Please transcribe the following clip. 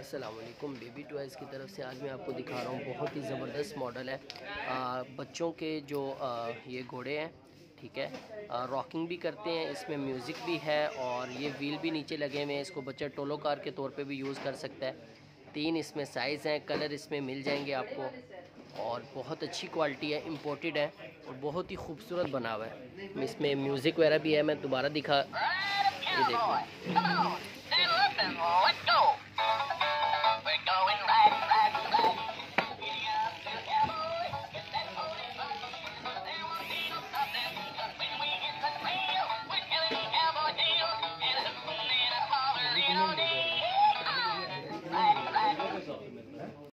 असलकुम baby toys की तरफ़ से आज मैं आपको दिखा रहा हूँ बहुत ही ज़बरदस्त मॉडल है। आ, बच्चों के जो आ, ये घोड़े हैं ठीक है? रॉकिंग भी करते हैं इसमें म्यूज़िक भी है और ये व्हील भी नीचे लगे हुए हैं इसको बच्चा टोलो कार के तौर पे भी यूज़ कर सकता है। तीन इसमें साइज़ हैं कलर इसमें मिल जाएँगे आपको। और बहुत अच्छी क्वालिटी है इम्पोर्टेड है और बहुत ही खूबसूरत बना हुआ है। इसमें म्यूज़िक वगैरह भी है, मैं दोबारा दिखा ये देखो।